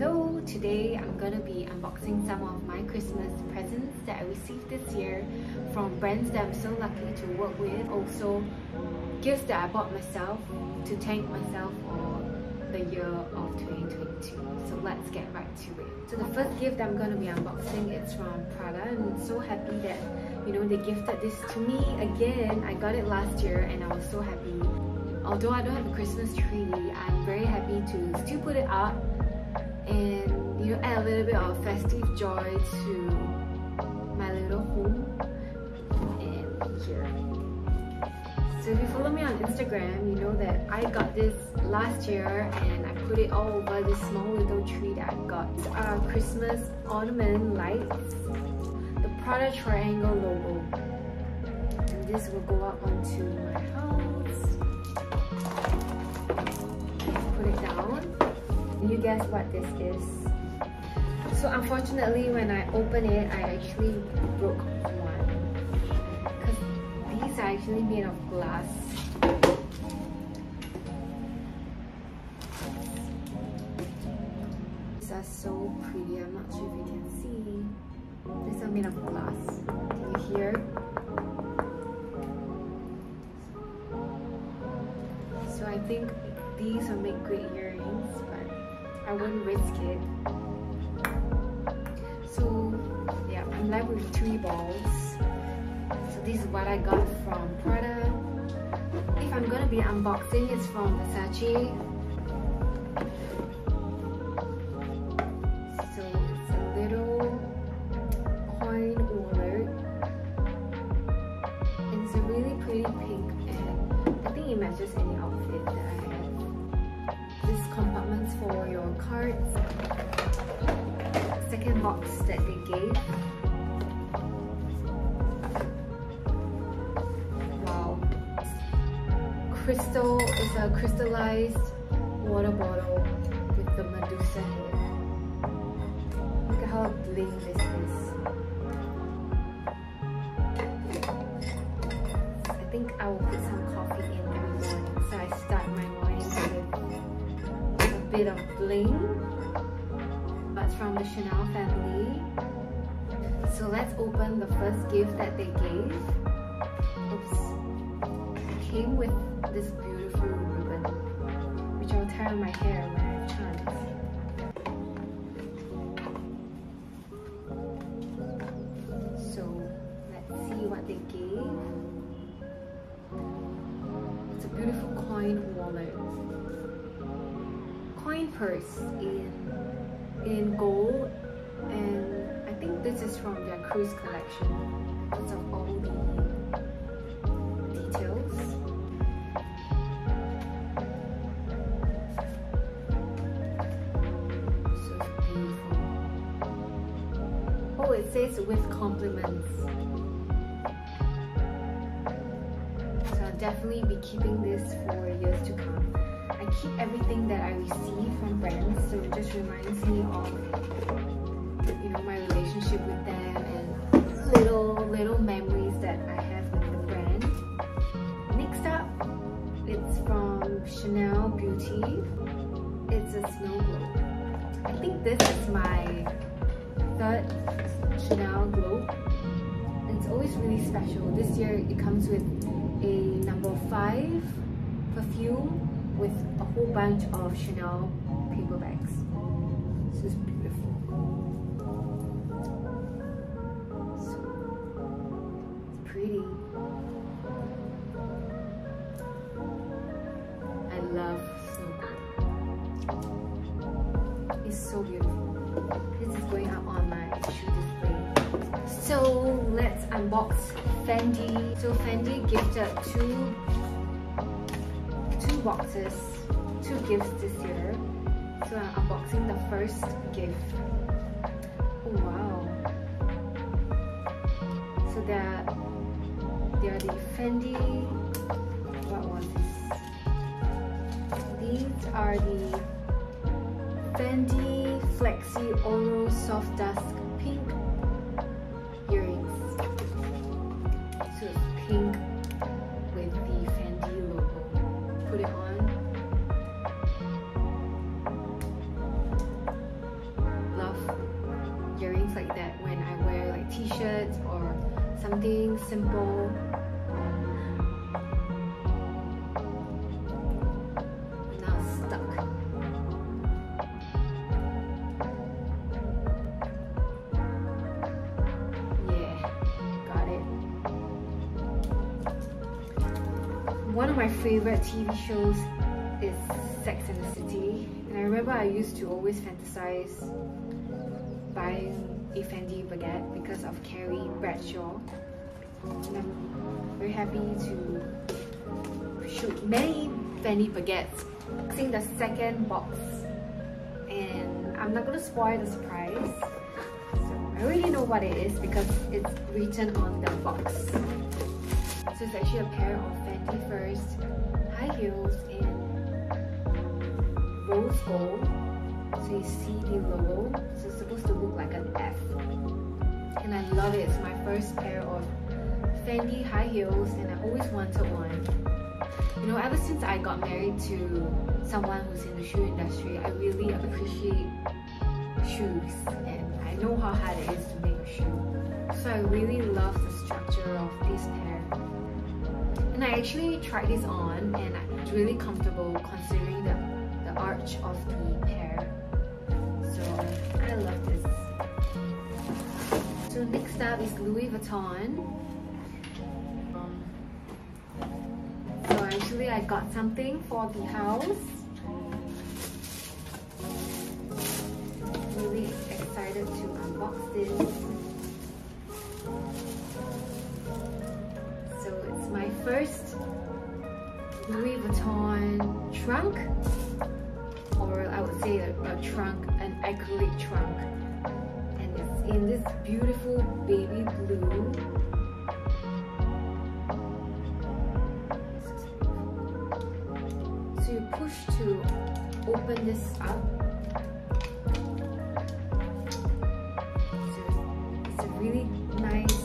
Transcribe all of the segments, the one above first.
Hello! Today I'm gonna be unboxing some of my Christmas presents that I received this year from brands that I'm so lucky to work with. Also, gifts that I bought myself to thank myself for the year of 2022. So let's get right to it. So the first gift I'm gonna be unboxing is from Prada and I'm so happy that you know they gifted this to me again. I got it last year and I was so happy. Although I don't have a Christmas tree, I'm very happy to still put it up and you know add a little bit of festive joy to my little home. And here. So if you follow me on instagram you know that i got this last year and i put it all over this small little tree that i got. Uh, christmas ornament lights. The prada triangle logo. And this will go up onto my house you guess what this is? So unfortunately when I open it, I actually broke one. Because these are actually made of glass. These are so pretty, I'm not sure if you can see. These are made of glass. Can you hear? So I think these will make great earrings, but I wouldn't risk it. So yeah, I'm left with three balls. So this is what I got from Prada. If I'm gonna be unboxing, it's from Versace. Crystal is a crystallized water bottle with the Medusa head. Look at how bling this is. I think I will put some coffee in every morning so I start my morning with a bit of bling but from the Chanel family so let's open the first gift that they gave came with this beautiful ribbon which I'll tie on my hair when I have so let's see what they gave. It's a beautiful coin wallet. Coin purse in in gold. And I think this is from their cruise collection. Because of all the details. Says with compliments. So I'll definitely be keeping this for years to come. I keep everything that I receive from brands, so it just reminds me of you know my relationship with them and little little memories that I have with the brand. Next up, it's from Chanel Beauty. It's a snow globe. I think this is my third Chanel globe. It's always really special. This year it comes with a number five perfume with a whole bunch of Chanel paper bags. This is beautiful. So, it's pretty. I love snow It's so beautiful. This is going up on my shoe display. So let's unbox Fendi. So Fendi gifted two two boxes, two gifts this year. So I'm unboxing the first gift. Oh wow. So there, there are the Fendi, what was this? These are the Fendi Flexi Oro Soft Dusk something simple. Now stuck. Yeah, got it. One of my favorite TV shows is Sex and the City. And I remember I used to always fantasize buying a Fendi baguette because of Carrie Bradshaw. Very happy to shoot many Fendi baguettes. Seeing the second box and I'm not gonna spoil the surprise. So I already know what it is because it's written on the box. So it's actually a pair of Fendi First high heels in rose gold. So you see the logo. So it's supposed to look like an F. And I love it. It's my first pair of Fendi high heels and I always wanted one. You know, ever since I got married to someone who's in the shoe industry, I really appreciate shoes and I know how hard it is to make a shoe. So I really love the structure of this pair. And I actually tried this on and it's really comfortable considering the, the arch of the pair. So I love this. So next up is Louis Vuitton. Actually I got something for the house. Really excited to unbox this. So it's my first Louis Vuitton trunk or I would say a, a trunk, an acrylic trunk. And it's in this beautiful baby blue open this up. So it's a really nice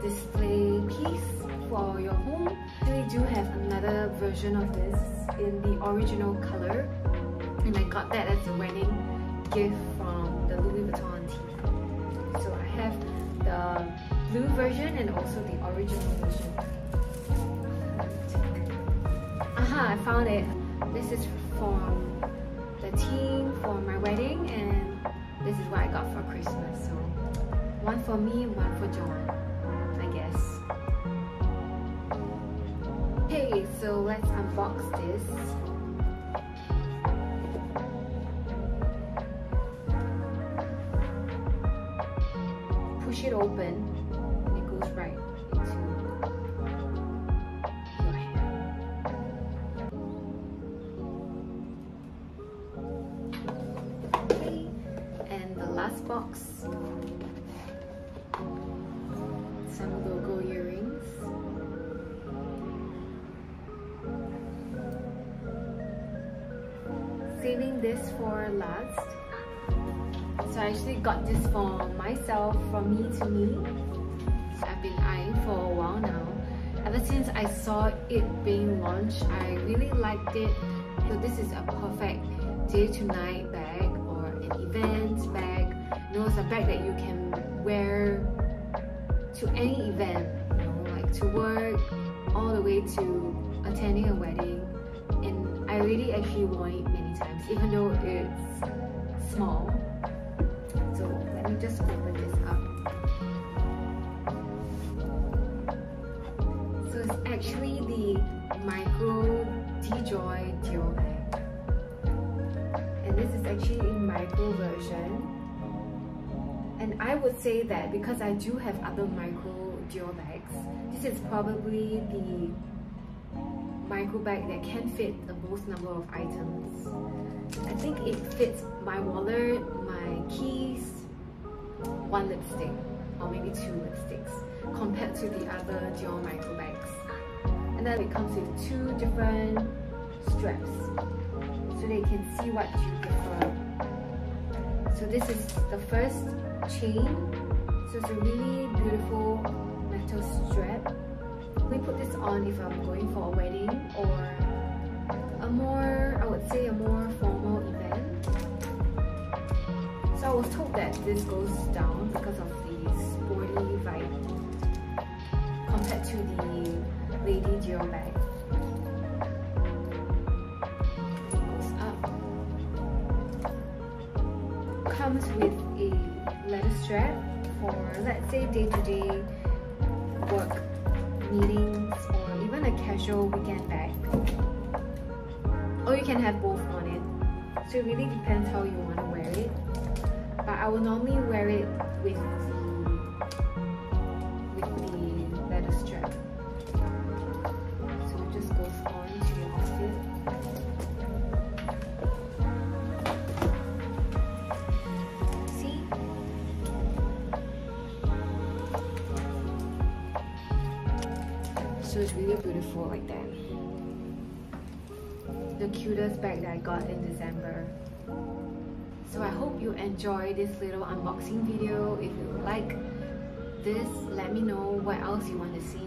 display piece for your home. We do have another version of this in the original color. And I got that as a wedding gift from the Louis Vuitton team. So I have the blue version and also the original version. Aha, I found it. This is from the team for my wedding and this is what I got for Christmas. So one for me, one for John, I guess. Okay, so let's unbox this. Push it open it goes right Saving this for last. So I actually got this for myself, from me to me. I've been eyeing for a while now. Ever since I saw it being launched, I really liked it. So this is a perfect day to night bag or an event bag. You know, it's a bag that you can wear to any event, you know, like to work, all the way to attending a wedding. And I really actually wore it even though it's small. So let me just open this up. So it's actually the micro Dior bag. And this is actually in micro version. And I would say that because I do have other micro Dior bags, this is probably the micro bag that can fit the most number of items. I think it fits my wallet, my keys, one lipstick, or maybe two lipsticks, compared to the other Dior micro bags. And then it comes with two different straps, so they can see what you prefer. So this is the first chain. So it's a really beautiful metal strap. We put this on if I'm going for a wedding or a more, I would say a more formal event. So I was told that this goes down because of the sporty vibe. compared to the Lady Dior bag. Goes up. Comes with a leather strap for let's say day-to-day -day work meetings or even a casual weekend bag. Or you can have both on it. So it really depends how you want to wear it. But I will normally wear it with so it's really beautiful like that. The cutest bag that I got in December. So I hope you enjoy this little unboxing video. If you like this let me know what else you want to see